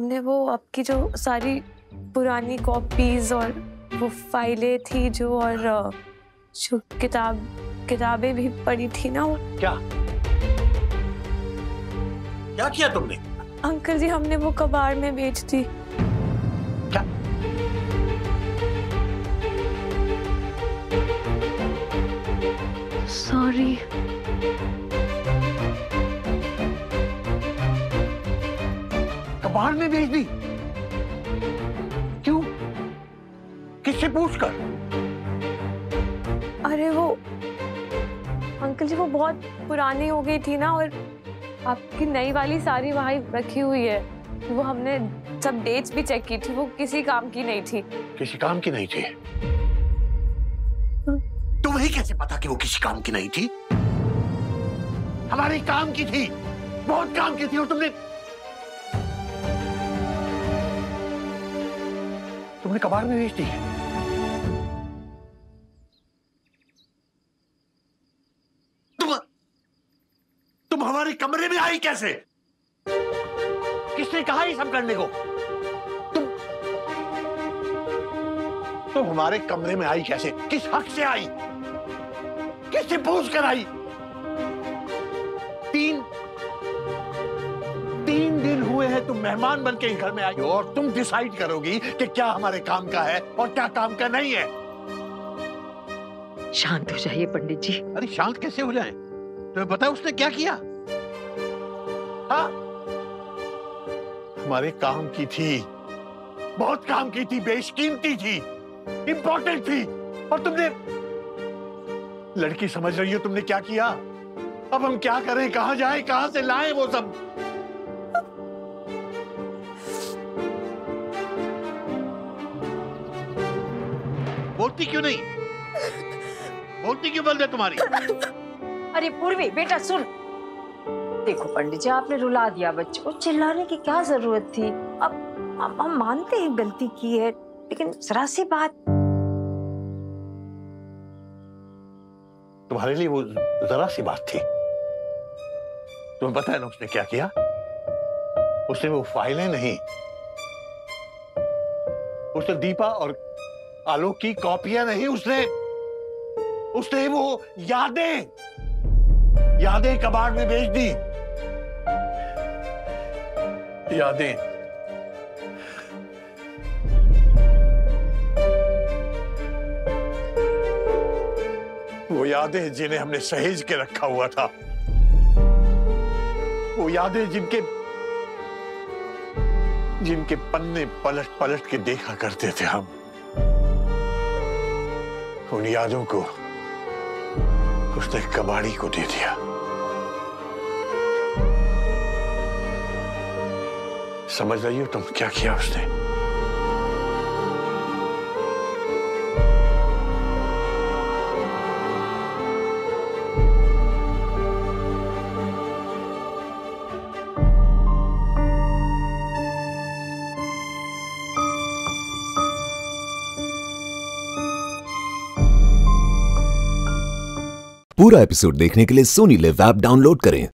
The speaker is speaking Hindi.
हमने वो आपकी जो सारी पुरानी कॉपीज और वो फाइलें थी जो और जो किताब किताबें भी पड़ी थी ना वो। क्या? क्या किया तुमने? अंकल जी हमने वो कबाड़ में बेच दी। क्या? सॉरी कबाड़ में भेज दी। क्यों? किससे पूछकर? अरे वो अंकल जी वो बहुत पुरानी हो गई थी ना और आपकी नई वाली सारी वहाँ रखी हुई है। वो हमने सब डेट्स भी चेक की थी वो किसी काम की नहीं थी। किसी काम की नहीं थी? तुम्हें कैसे पता कि वो किसी काम की नहीं थी? हमारे काम की थी बहुत काम की थी और तुमने तुमने कबाड़ में बेच दी तुम तुम हमारे कमरे में आई कैसे? किसने कहा ये सब करने को? तुम तुम हमारे कमरे में आई कैसे? किस हक से आई? किससे पूछ कर आई? तीन तीन दिन हुए हैं तुम मेहमान बन के ही घर में आई हो और तुम डिसाइड करोगी कि क्या हमारे काम का है और क्या काम का नहीं है। शांत हो जाइए पंडित जी। अरे शांत कैसे हो जाए? तुम्हें पता है उसने क्या किया? हाँ। हमारे काम की थी। बहुत काम की थी बेशकीमती थी। इंपॉर्टेंट थी। और तुमने लड़की समझ रही हो तुमने क्या किया? अब हम क्या करें? कहाँ जाएँ? कहाँ से लाएँ वो सब? बोलती क्यों नहीं? बोलती क्यों बंद है तुम्हारी? अरे पूर्वी बेटा सुन। देखो पंडित जी आपने रुला दिया बच्चे को। चिल्लाने की क्या ज़रूरत थी? अब हम, हम मानते हैं गलती की है लेकिन जरा सी बात तुम्हारे लिए वो जरा सी बात थी। तुम्हें पता है ना उसने क्या किया? उसने वो फाइलें नहीं उसने दीपा और आलोक की कॉपियाँ नहीं, उसने उसने वो यादें यादें कबाड़ में बेच दी। यादें। वो यादें जिन्हें हमने सहेज के रखा हुआ था। वो यादें जिनके जिनके पन्ने पलट पलट के देखा करते थे हम। उन यादों को उसने कबाड़ी को दे दिया। समझ रही हो तुम क्या किया उसने? पूरा एपिसोड देखने के लिए सोनी लिव ऐप डाउनलोड करें।